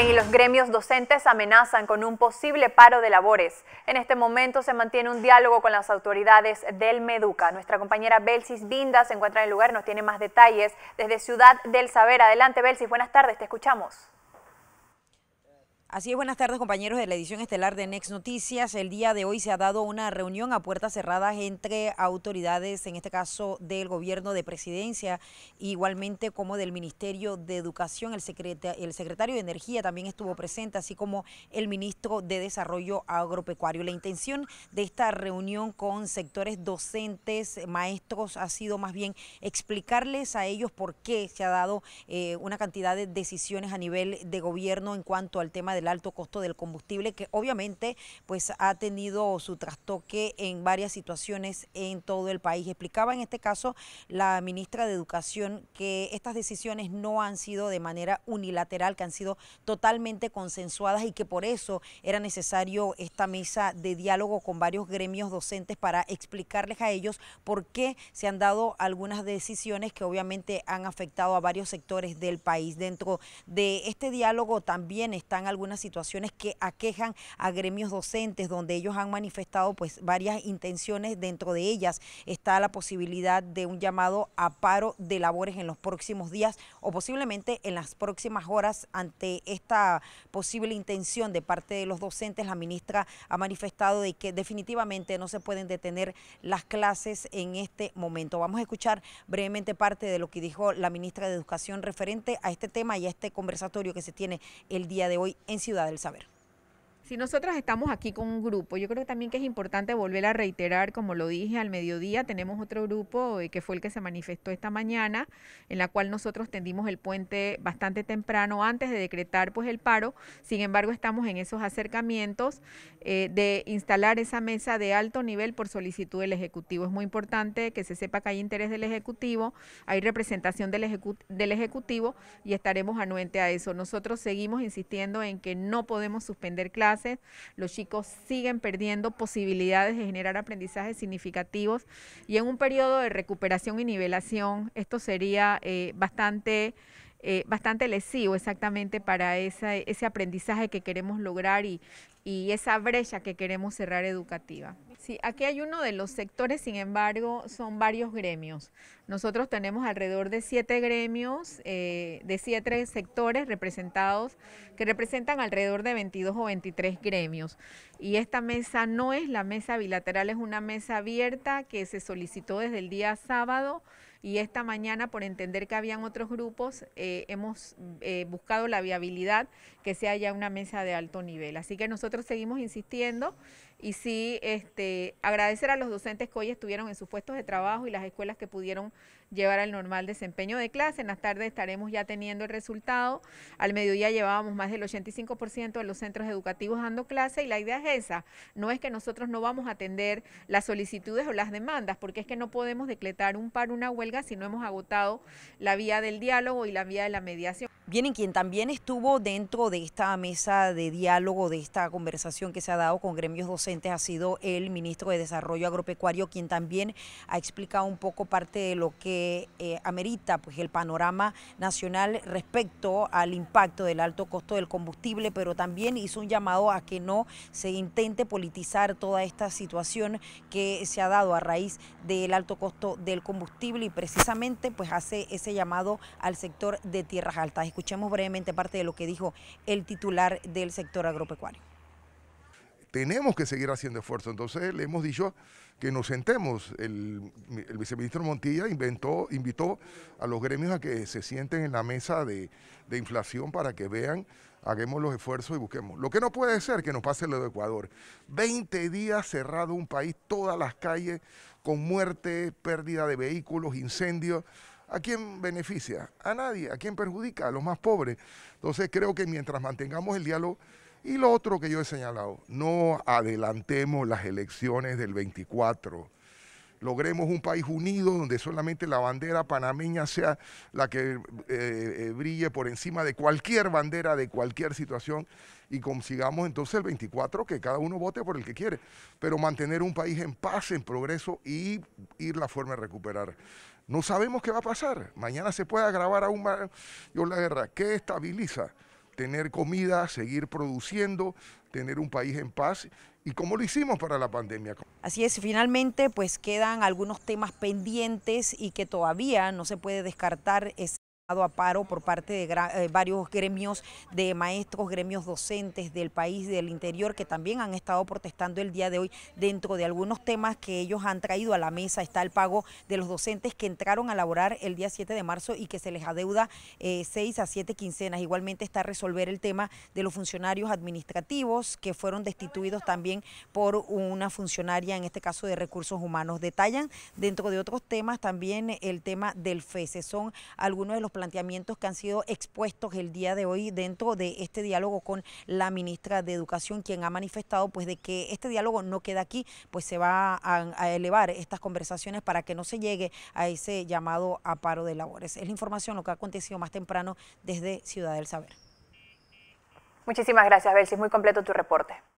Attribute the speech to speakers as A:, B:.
A: Y los gremios docentes amenazan con un posible paro de labores. En este momento se mantiene un diálogo con las autoridades del Meduca. Nuestra compañera Belsis Binda se encuentra en el lugar, nos tiene más detalles desde Ciudad del Saber. Adelante, Belsis, buenas tardes, te escuchamos.
B: Así es, buenas tardes compañeros de la edición estelar de Next Noticias. El día de hoy se ha dado una reunión a puertas cerradas entre autoridades, en este caso del gobierno de presidencia, igualmente como del Ministerio de Educación. El, secretario de Energía también estuvo presente, así como el ministro de Desarrollo Agropecuario. La intención de esta reunión con sectores docentes, maestros, ha sido más bien explicarles a ellos por qué se ha dado eh, una cantidad de decisiones a nivel de gobierno en cuanto al tema de el alto costo del combustible que obviamente pues ha tenido su trastoque en varias situaciones en todo el país. Explicaba en este caso la ministra de Educación que estas decisiones no han sido de manera unilateral, que han sido totalmente consensuadas y que por eso era necesario esta mesa de diálogo con varios gremios docentes para explicarles a ellos por qué se han dado algunas decisiones que obviamente han afectado a varios sectores del país. Dentro de este diálogo también están algunas situaciones que aquejan a gremios docentes, donde ellos han manifestado pues varias intenciones, dentro de ellas está la posibilidad de un llamado a paro de labores en los próximos días o posiblemente en las próximas horas ante esta posible intención de parte de los docentes. La ministra ha manifestado de que definitivamente no se pueden detener las clases en este momento. Vamos a escuchar brevemente parte de lo que dijo la ministra de Educación referente a este tema y a este conversatorio que se tiene el día de hoy Ciudad del Saber.
C: Si nosotros estamos aquí con un grupo, yo creo también que es importante volver a reiterar, como lo dije al mediodía, tenemos otro grupo eh, que fue el que se manifestó esta mañana, en la cual nosotros tendimos el puente bastante temprano antes de decretar pues el paro. Sin embargo, estamos en esos acercamientos eh, de instalar esa mesa de alto nivel por solicitud del Ejecutivo. Es muy importante que se sepa que hay interés del Ejecutivo, hay representación del, del Ejecutivo y estaremos anuente a eso. Nosotros seguimos insistiendo en que no podemos suspender clases los chicos siguen perdiendo posibilidades de generar aprendizajes significativos y en un periodo de recuperación y nivelación esto sería eh, bastante... Eh, bastante lesivo exactamente para ese aprendizaje que queremos lograr y, y esa brecha que queremos cerrar educativa. Sí, aquí hay uno de los sectores, sin embargo, son varios gremios. Nosotros tenemos alrededor de siete gremios, eh, de siete sectores representados, que representan alrededor de 22 o 23 gremios. Y esta mesa no es la mesa bilateral, es una mesa abierta que se solicitó desde el día sábado y esta mañana, por entender que habían otros grupos, eh, hemos eh, buscado la viabilidad que sea ya una mesa de alto nivel. Así que nosotros seguimos insistiendo y sí este, agradecer a los docentes que hoy estuvieron en sus puestos de trabajo y las escuelas que pudieron llevar al normal desempeño de clase. En las tardes estaremos ya teniendo el resultado. Al mediodía llevábamos más del 85% de los centros educativos dando clase y la idea es esa. No es que nosotros no vamos a atender las solicitudes o las demandas, porque es que no podemos decretar un paro, una huelga si no hemos agotado la vía del diálogo y la vía de la mediación.
B: Bien, en quien también estuvo dentro de esta mesa de diálogo, de esta conversación que se ha dado con gremios docentes, ha sido el ministro de Desarrollo Agropecuario, quien también ha explicado un poco parte de lo que eh, amerita pues, el panorama nacional respecto al impacto del alto costo del combustible, pero también hizo un llamado a que no se intente politizar toda esta situación que se ha dado a raíz del alto costo del combustible y precisamente pues hace ese llamado al sector de tierras altas. Escuchemos brevemente parte de lo que dijo el titular del sector agropecuario.
D: Tenemos que seguir haciendo esfuerzo, entonces le hemos dicho que nos sentemos. El, viceministro Montilla inventó, invitó a los gremios a que se sienten en la mesa de, inflación para que vean hagamos los esfuerzos y busquemos. Lo que no puede ser que nos pase lo de Ecuador. 20 días cerrado un país, todas las calles, con muerte, pérdida de vehículos, incendios. ¿A quién beneficia? A nadie. ¿A quién perjudica? A los más pobres. Entonces creo que mientras mantengamos el diálogo y lo otro que yo he señalado, no adelantemos las elecciones del 24 logremos un país unido donde solamente la bandera panameña sea la que eh, eh, brille por encima de cualquier bandera, de cualquier situación, y consigamos entonces el 24 que cada uno vote por el que quiere, pero mantener un país en paz, en progreso y ir la forma de recuperar. No sabemos qué va a pasar. Mañana se puede agravar aún más la guerra. ¿Qué estabiliza? tener comida, seguir produciendo, tener un país en paz y como lo hicimos para la pandemia.
B: Así es, finalmente pues quedan algunos temas pendientes y que todavía no se puede descartar a paro por parte de eh, varios gremios de maestros, gremios docentes del país, del interior, que también han estado protestando el día de hoy dentro de algunos temas que ellos han traído a la mesa. Está el pago de los docentes que entraron a laborar el día 7 de marzo y que se les adeuda eh, 6 a 7 quincenas. Igualmente está resolver el tema de los funcionarios administrativos que fueron destituidos también por una funcionaria, en este caso de recursos humanos. Detallan dentro de otros temas también el tema del FESE. Son algunos de los planteamientos que han sido expuestos el día de hoy dentro de este diálogo con la ministra de Educación, quien ha manifestado pues de que este diálogo no queda aquí, pues se va a, elevar estas conversaciones para que no se llegue a ese llamado a paro de labores. Es la información lo que ha acontecido más temprano desde Ciudad del Saber.
A: Muchísimas gracias, Belsi. Muy completo tu reporte.